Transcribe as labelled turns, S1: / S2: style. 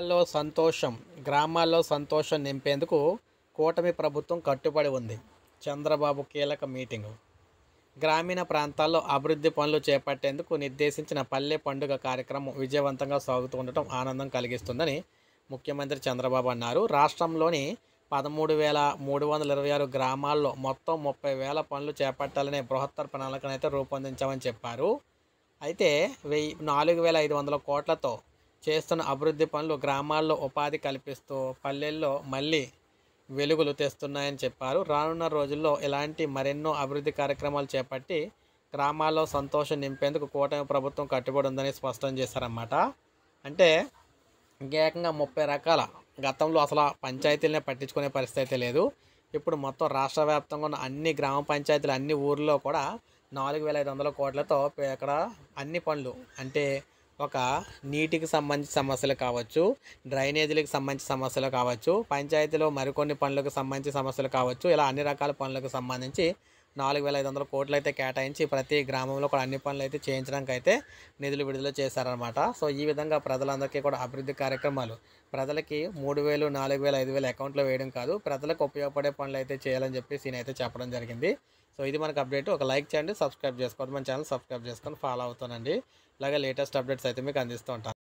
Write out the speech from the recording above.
S1: గ్రామాల్లో సంతోషం గ్రామాల్లో సంతోషం నింపేందుకు కూటమి ప్రభుత్వం కట్టుబడి ఉంది. చంద్రబాబు కీలక మీటింగు. గ్రామీణ ప్రాంతాల్లో అభివృద్ధి పనులు చేపట్టేందుకు నిర్దేశించిన పల్లె పండుగ కార్యక్రమం విజయవంతంగా సాగుతూ ఉండటం ఆనందం కలిగిస్తుందని ముఖ్యమంత్రి చంద్రబాబు అన్నారు. రాష్ట్రంలోని పదమూడు వేల మూడు వందల ఇరవై ఆరు గ్రామాల్లో మొత్తం ముప్పై వేల పనులు చేపట్టాలనే బృహత్తర ప్రణాళికను అయితే రూపొందించామని చెప్పారు. అయితే వెయ్యి నాలుగు వేల ఐదు వందల కోట్లతో చేస్తున్న అభివృద్ధి పనులు గ్రామాల్లో ఉపాధి కల్పిస్తూ పల్లెల్లో మళ్ళీ వెలుగులు తెస్తున్నాయని చెప్పారు. రానున్న రోజుల్లో ఇలాంటి మరెన్నో అభివృద్ధి కార్యక్రమాలు చేపట్టి గ్రామాల్లో సంతోషం నింపేందుకు కూటమి ప్రభుత్వం కట్టుబడి ఉందని స్పష్టం చేశారన్నమాట. అంటే ఏకంగా ముప్పై రకాల గతంలో అసలు పంచాయతీలనే పట్టించుకునే పరిస్థితి అయితే లేదు. ఇప్పుడు మొత్తం రాష్ట్ర వ్యాప్తంగా ఉన్న అన్ని గ్రామ పంచాయతీలు అన్ని ఊర్లో కూడా నాలుగు వేల ఐదు వందల కోట్లతో అక్కడ ఇక్కడ అన్ని పనులు అంటే ఒక నీటికి సంబంధించిన సమస్యలు కావచ్చు డ్రైనేజీలకు సంబంధించిన సమస్యలు కావచ్చు పంచాయతీలో మరికొన్ని పనులకు సంబంధించిన సమస్యలు కావచ్చు ఇలా అన్ని రకాల పనులకు సంబంధించి నాలుగు వేల ఐదు వందల కోట్లు అయితే కేటాయించి ప్రతి గ్రామంలో కూడా అన్ని పనులు అయితే చేయించడానికి అయితే నిధులు విడుదల చేశారనమాట సో ఈ విధంగా ప్రజలందరికీ కూడా అభివృద్ధి కార్యక్రమాలు ప్రజలకి మూడు వేలు నాలుగు వేలు ఐదు వేలు అకౌంట్లో వేయడం కాదు ప్రజలకు ఉపయోగపడే పనులు అయితే చేయాలని చెప్పేసి నేనైతే చెప్పడం జరిగింది. సో ఇది మనకు అప్డేట్. ఒక లైక్ చేయండి సబ్స్క్రైబ్ చేసుకోండి మన ఛానల్ సబ్స్క్రైబ్ చేసుకొని ఫాలో అవుతానండి. ఇలాగే లేటెస్ట్ అప్డేట్స్ అయితే మీకు అందిస్తూ ఉంటాను.